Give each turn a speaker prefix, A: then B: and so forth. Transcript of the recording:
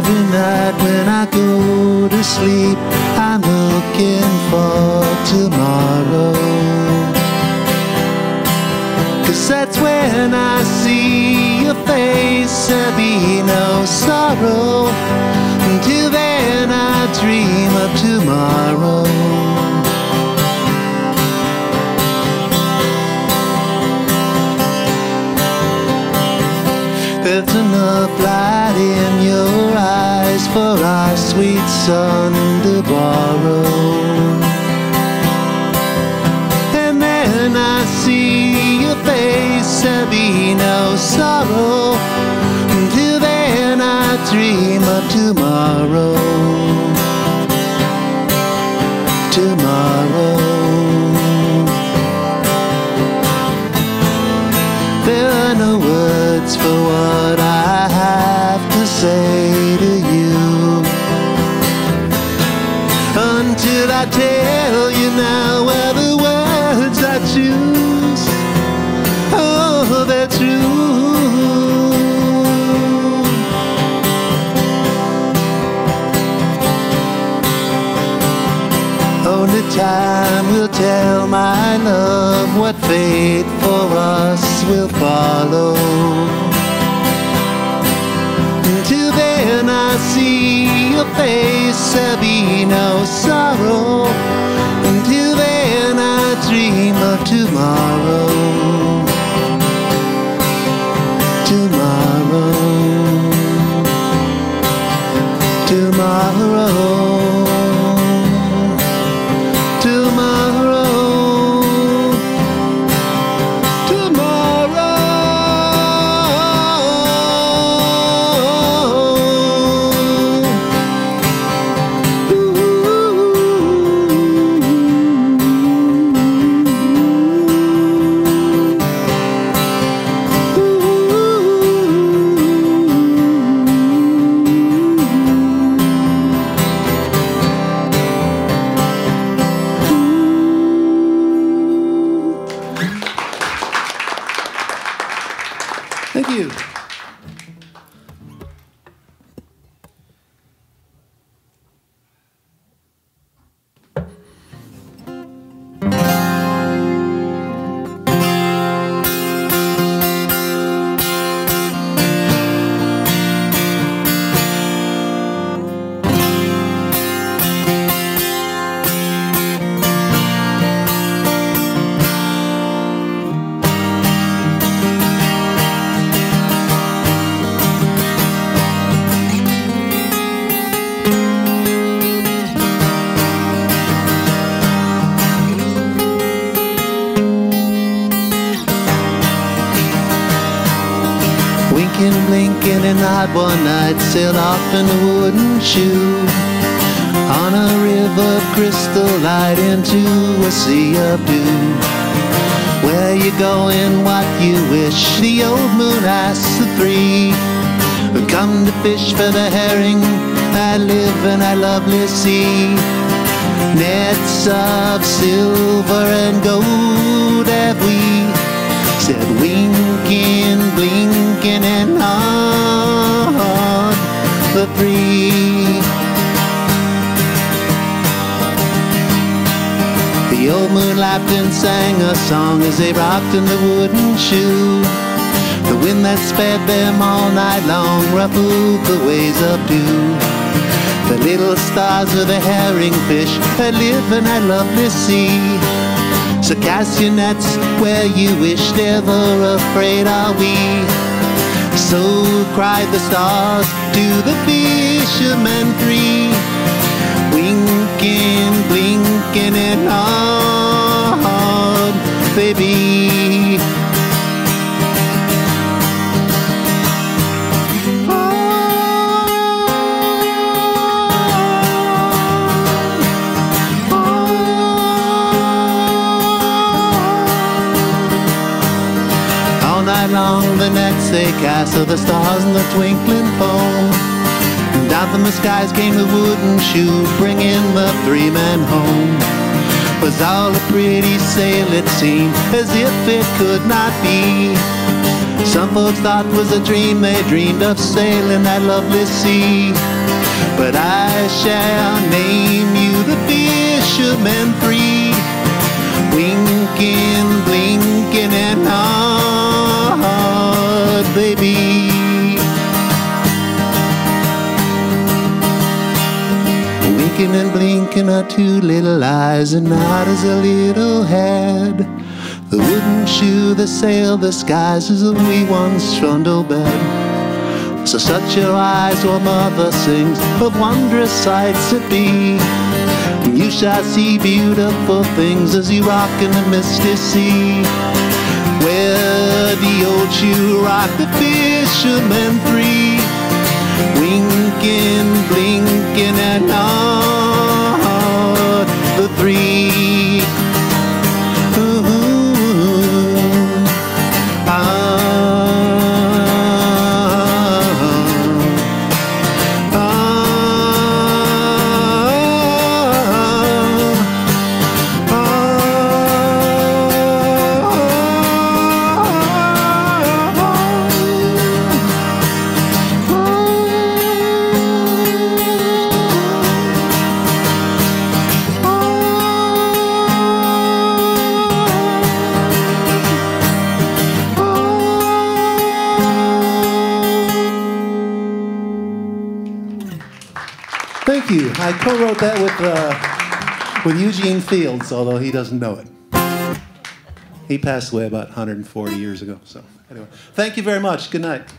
A: Every night when I go to sleep, I'm looking for tomorrow. Cause that's when I see your face, there'll be no sorrow. Until then, I dream of tomorrow. There's enough light in your for our sweet son to borrow. And then I see your face, there'll be no sorrow. Until then, I dream of tomorrow. Tomorrow. Until I tell you now where the words I choose Oh, they're true Only time will tell my love what fate for us will follow. Until then, I see face, there'll be no sorrow. Until then, I dream of. Tomorrow. Thank you. Wynken, Blynken, and Nod one night sailed off in a wooden shoe on a river crystal light into a sea of dew. Where you going, what you wish? The old moon asks the three. Come to fish for the herring that live in our lovely sea. Nets of silver and gold have we said Wynken, Blynken, and nod the three. The old moon laughed and sang a song as they rocked in the wooden shoe. The wind that sped them all night long ruffled the waves of dew. The little stars of the herring fish that live in that lovely sea. So cast your nets where you wish, never afraid are we. So cried the stars to the fishermen three, Wynken, Blynken, and nod, baby. All night long the nets they cast of the stars and the twinkling foam. And down from the skies came the wooden shoe, bringing the three men home. Was all a pretty sail it seemed, as if it could not be. Some folks thought was a dream, they dreamed of sailing that lovely sea. But I shall name you the fisherman three. Two little eyes, and Nod as a little head. The wooden shoe the sail, the skies is a wee one's trundle bed. So shut your eyes while mother sings of wondrous sights at be. And you shall see beautiful things as you rock in the misty sea. Where the old shoe rocked the fishermen three. Wynken, Blynken, and
B: Thank you. I co-wrote that with uh, with Eugene Fields, although he doesn't know it. He passed away about 140 years ago. So anyway, thank you very much. Good night.